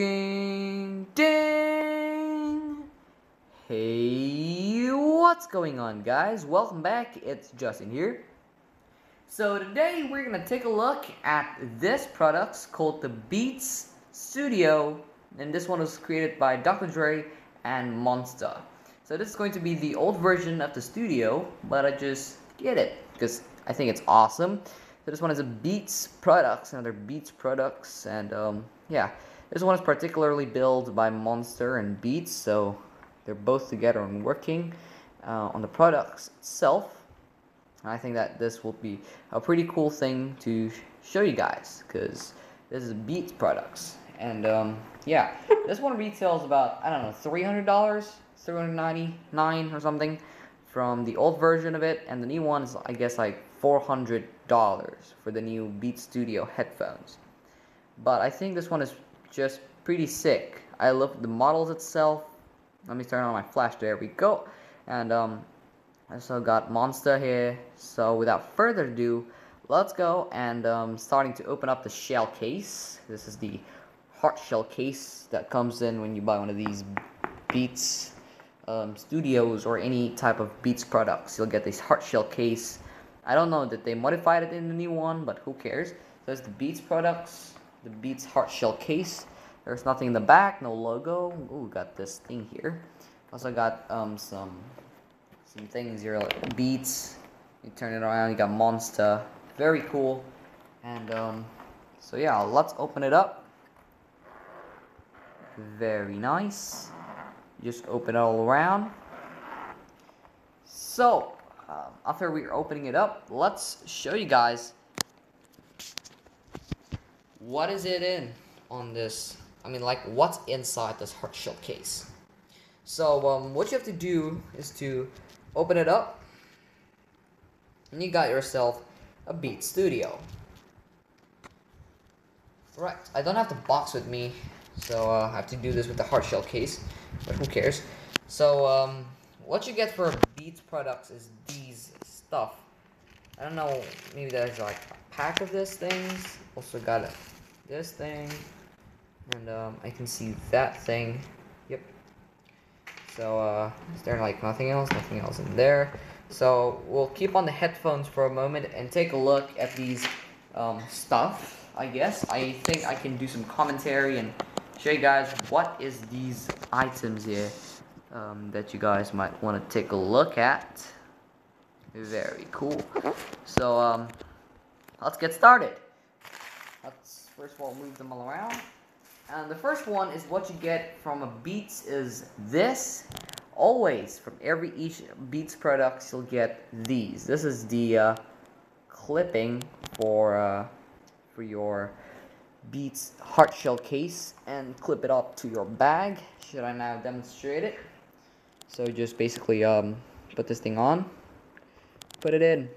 Ding, ding. Hey, what's going on, guys? Welcome back. It's Justin here. So today we're gonna take a look at this product called the Beats Studio, and this one was created by Dr. Dre and Monster. So this is going to be the old version of the Studio, but I just get it because I think it's awesome. So this one is a Beats products, another Beats products, and um, yeah, this one is particularly built by Monster and Beats, so they're both together and working uh, on the products itself. I think that this will be a pretty cool thing to show you guys because this is Beats products, and um, yeah, this one retails about I don't know three hundred dollars, $399 or something from the old version of it, and the new one is I guess like four hundred dollars for the new Beats Studio headphones. But I think this one is just pretty sick. I love the models itself. Let me turn on my flash. There we go. And um, I also got Monster here. So without further ado, let's go and um, starting to open up the shell case. This is the hard shell case that comes in when you buy one of these Beats um, Studios or any type of Beats products. You'll get this hard shell case. I don't know that they modified it in the new one, but who cares? So it's the Beats products, the Beats hard shell case. There's nothing in the back, no logo. Ooh, got this thing here. Also got um, some some things here like Beats. You turn it around, you got Monster. Very cool. And um, so yeah, let's open it up. Very nice. Just open it all around. So, uh, after we're opening it up, let's show you guys what is it in on this. I mean, like, what's inside this hard shell case. So, um, what you have to do is to open it up, and you got yourself a Beat Studio. Right, I don't have the box with me, so uh, I have to do this with the hard shell case, but who cares. So, um, what you get for Beats products is these stuff. I don't know, maybe there's like a pack of these things. Also got this thing, and um, I can see that thing. Yep. So, uh, is there like nothing else? Nothing else in there. So, we'll keep on the headphones for a moment and take a look at these um, stuff. I guess I think I can do some commentary and show you guys what is these items here um, that you guys might want to take a look at. Very cool. So um, let's get started. Let's first of all move them all around. And the first one is what you get from a Beats is this. Always from every each Beats products you'll get these. This is the uh, clipping for uh, for your Beats hard shell case and clip it up to your bag. Should I now demonstrate it? So just basically um, put this thing on, put it in.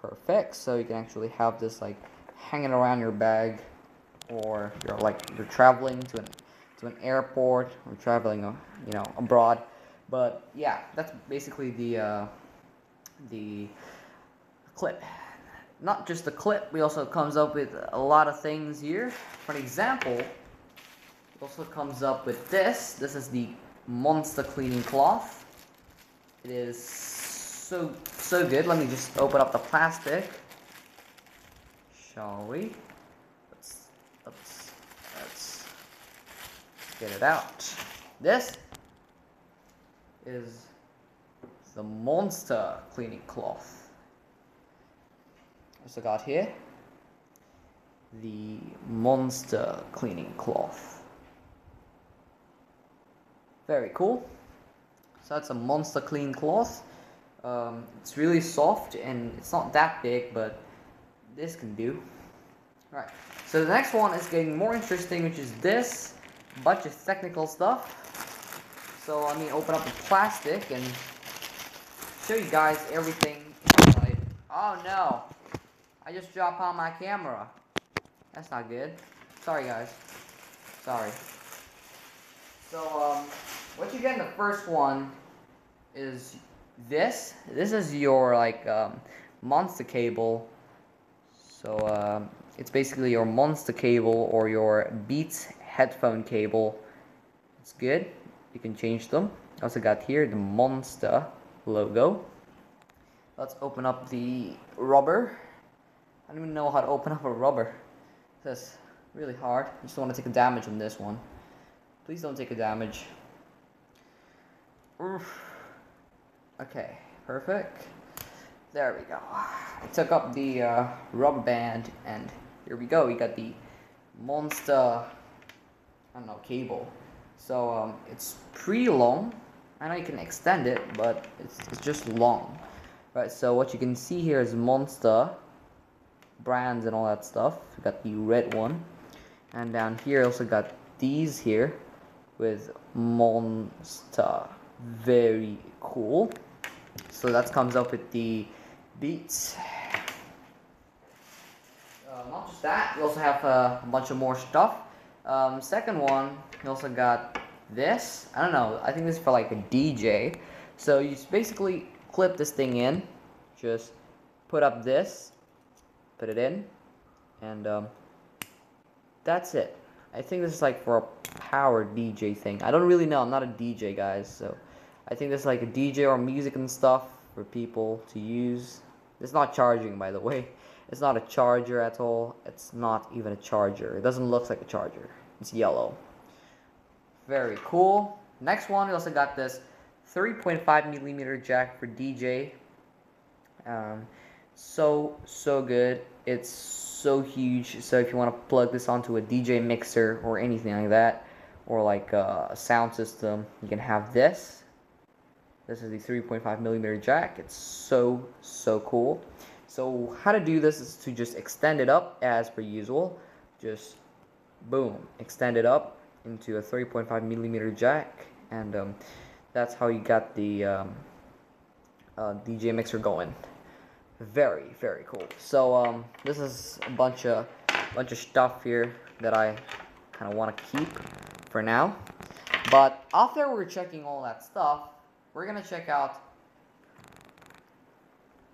Perfect. So you can actually have this like hanging around your bag, or you're like you're traveling to an to an airport or traveling, uh, you know, abroad. But yeah, that's basically the uh, the clip. Not just the clip, we also comes up with a lot of things here. For example, it also comes up with this. This is the Monster cleaning cloth. It is so so good. Let me just open up the plastic. Shall we? Let's let's let's get it out. This is the Monster cleaning cloth. Also got here the Monster cleaning cloth. Very cool. So that's a Monster Clean cloth. Um, it's really soft and it's not that big, but this can do. Right. So the next one is getting more interesting, which is this bunch of technical stuff. So let me open up the plastic and show you guys everything inside. Oh no! I just dropped on my camera. That's not good. Sorry guys. Sorry. So um, what you get in the first one is this. This is your like um, monster cable. So um, it's basically your monster cable or your Beats headphone cable. It's good. You can change them. Also got here the Monster logo. Let's open up the rubber. I don't even know how to open up a rubber. That's really hard. I just want to take a damage on this one. Please don't take a damage. Oof. Okay, perfect. There we go. I took up the uh, rubber band and here we go. We got the monster, I don't know, cable. So um, it's pretty long. I know you can extend it, but it's, it's just long. Right, so what you can see here is monster brands and all that stuff. We got the red one. And down here I also got these here with monster. Very cool. So that comes up with the beats. Uh, not just that, we also have uh, a bunch of more stuff. Um, second one, we also got this. I don't know, I think this is for like a DJ. So you just basically clip this thing in, just put up this, put it in, and um, that's it. I think this is like for a power DJ thing. I don't really know, I'm not a DJ guys, so I think this is like a DJ or music and stuff for people to use. It's not charging, by the way. It's not a charger at all. It's not even a charger. It doesn't look like a charger. It's yellow. Very cool. Next one, we also got this 3.5 millimeter jack for DJ. Um, so, so good. It's so huge. So if you want to plug this onto a DJ mixer or anything like that, or like a sound system, you can have this this is the 3.5 millimeter jack. It's so, so cool. So how to do this is to just extend it up as per usual. Just boom, extend it up into a 3.5 millimeter jack. And um, that's how you got the um, uh, DJ mixer going. Very, very cool. So um, this is a bunch of bunch of stuff here that I kind of want to keep for now. But after we're checking all that stuff, we're gonna check out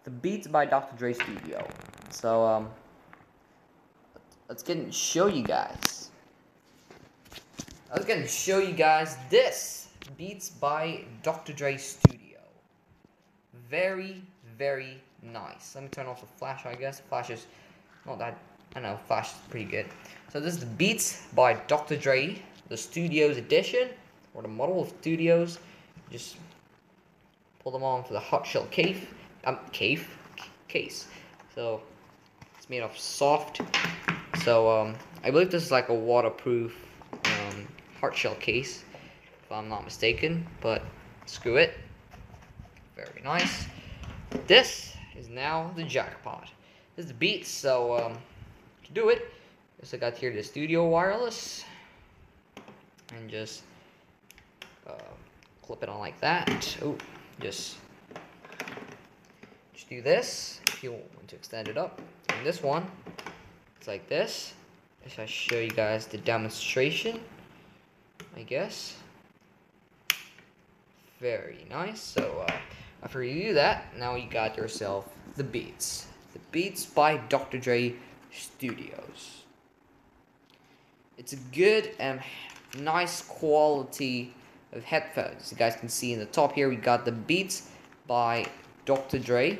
the Beats by Dr. Dre Studio. So um, let's get and show you guys. Let's get and show you guys this Beats by Dr. Dre Studio. Very, very nice. Let me turn off the flash, I guess. Flash is not that, I know, flash is pretty good. So this is the Beats by Dr. Dre, the Studios edition, or the Model of Studios. Just pull them on for the hot shell cave, um, cave, case. So it's made of soft. So um, I believe this is like a waterproof um, hard shell case, if I'm not mistaken. But screw it. Very nice. This is now the jackpot. This is the Beats. So um, to do it, I got here the Studio Wireless, and just uh, clip it on like that. Oh just just do this if you want to extend it up. And this one it's like this. If I show you guys the demonstration I guess. Very nice. So uh, after you do that now you got yourself the Beats. The Beats by Dr. Dre Studios. It's a good and nice quality of headphones. You guys can see in the top here, we got the Beats by Dr. Dre.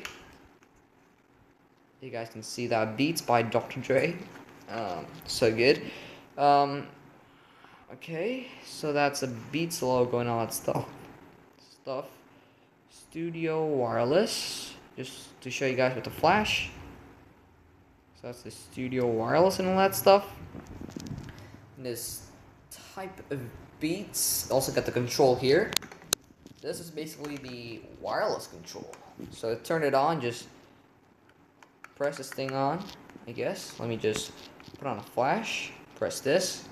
You guys can see that Beats by Dr. Dre. Um, so good. Um, okay, so that's a Beats logo and all that stuff. Stuff. Studio Wireless. Just to show you guys with the flash. So that's the Studio Wireless and all that stuff. And this type of beats. Also got the control here. This is basically the wireless control. So turn it on, just press this thing on, I guess. Let me just put on a flash, press this.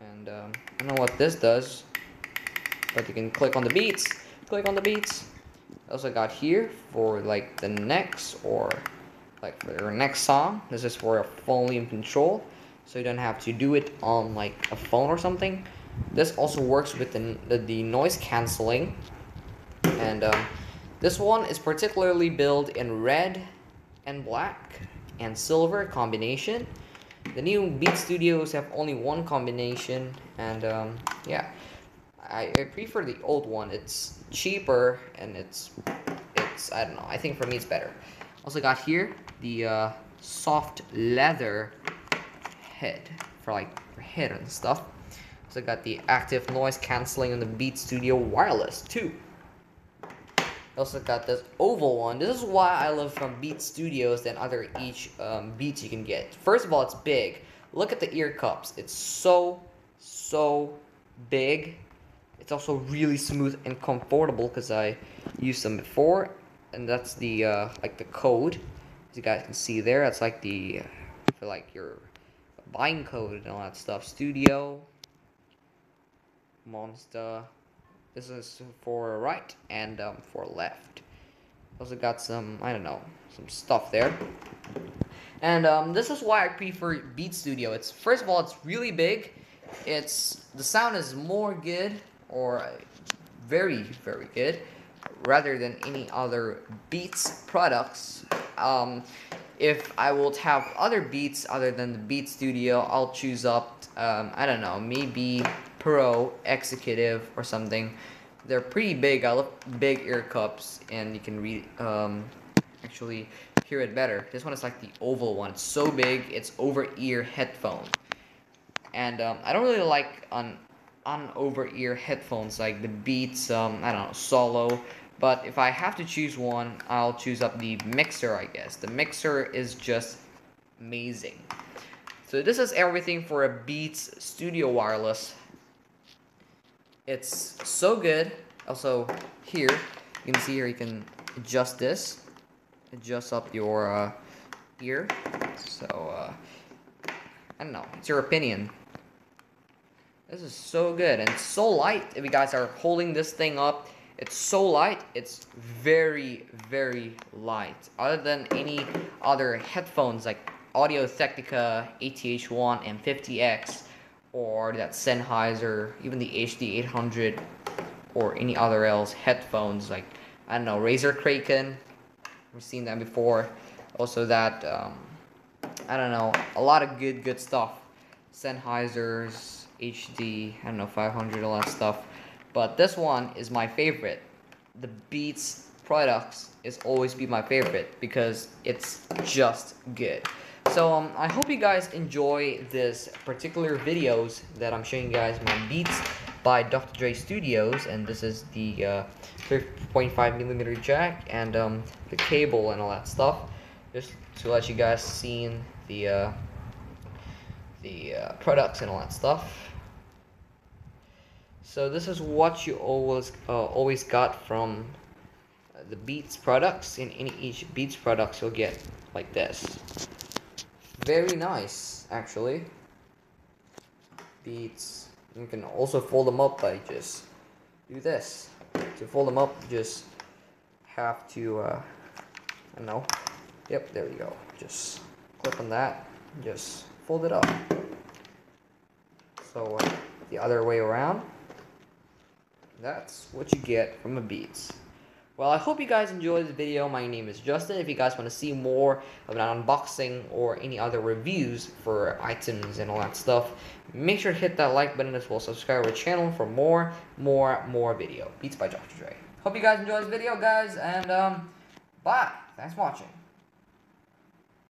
And um, I don't know what this does, but you can click on the beats, click on the beats. Also got here for like the next or like for your next song. This is for a volume control so you don't have to do it on like a phone or something. This also works with the, the, the noise cancelling. And um, this one is particularly built in red and black and silver combination. The new Beat Studios have only one combination, and um, yeah, I, I prefer the old one. It's cheaper and it's it's I don't know. I think for me it's better. Also got here the uh, soft leather head for like for head and stuff. So I got the active noise cancelling on the Beat Studio wireless too. Also got this oval one. This is why I love from Beat Studios than other each um, Beats you can get. First of all, it's big. Look at the ear cups. It's so, so big. It's also really smooth and comfortable because I used them before. And that's the, uh, like the code. As you guys can see there, that's like the, for like your buying code and all that stuff. Studio, Monster, this is for right and um, for left. Also got some, I don't know, some stuff there. And um, this is why I prefer Beat Studio. It's First of all, it's really big. It's The sound is more good, or very, very good, rather than any other Beats products. Um, if I will have other Beats other than the Beat Studio, I'll choose up, um, I don't know, maybe Pro, Executive, or something. They're pretty big. I love big ear cups, and you can read, um, actually hear it better. This one is like the oval one. It's so big, it's over-ear headphone. And um, I don't really like on on over-ear headphones like the Beats, um, I don't know, Solo. But if I have to choose one, I'll choose up the Mixr, I guess. The Mixr is just amazing. So this is everything for a Beats Studio Wireless it's so good. Also, here, you can see here you can adjust this. Adjust up your uh, ear. So, uh, I don't know. It's your opinion. This is so good and so light. If you guys are holding this thing up, it's so light. It's very, very light. Other than any other headphones like Audio Technica ATH1 and 50X, or that Sennheiser, even the HD 800 or any other else headphones like I don't know Razer Kraken. We've seen that before. Also that um, I don't know a lot of good good stuff. Sennheisers HD I don't know 500 all that stuff. But this one is my favorite. The Beats products is always be my favorite because it's just good. So um, I hope you guys enjoy this particular videos that I'm showing you guys my beats by Dr. Dre Studios and this is the uh, 3.5 millimeter jack and um, the cable and all that stuff just to let you guys see the uh, the uh, products and all that stuff so this is what you always uh, always got from the Beats products in any each Beats products you'll get like this very nice, actually. Beats. You can also fold them up by just do this. To fold them up, you just have to, uh, I don't know. Yep, there you go. Just clip on that, just fold it up. So, uh, the other way around, that's what you get from a Beats. Well, I hope you guys enjoyed the video. My name is Justin. If you guys want to see more of an unboxing or any other reviews for items and all that stuff, make sure to hit that like button as well. Subscribe to our channel for more, more, more video. Beats by Dr. Dre. Hope you guys enjoyed this video, guys, and um, bye. Thanks for watching.